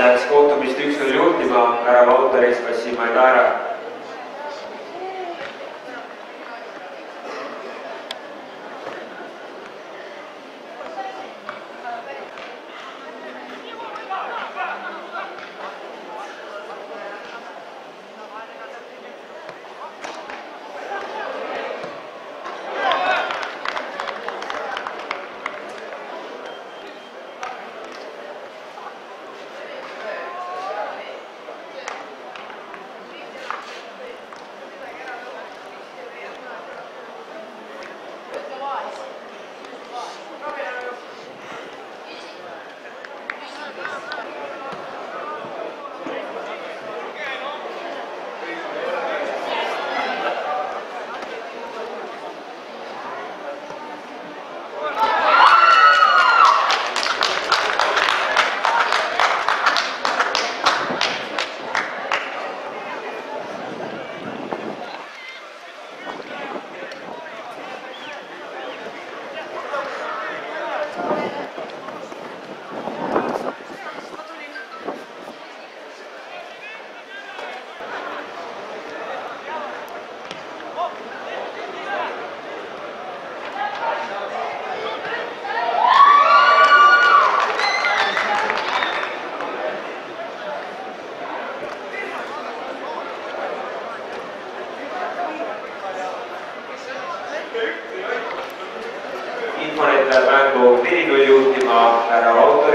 tänast kohtumist üks null juhtima härra Valteri Spassimaidara With the white. With the white. Quindi quindi ultima era volta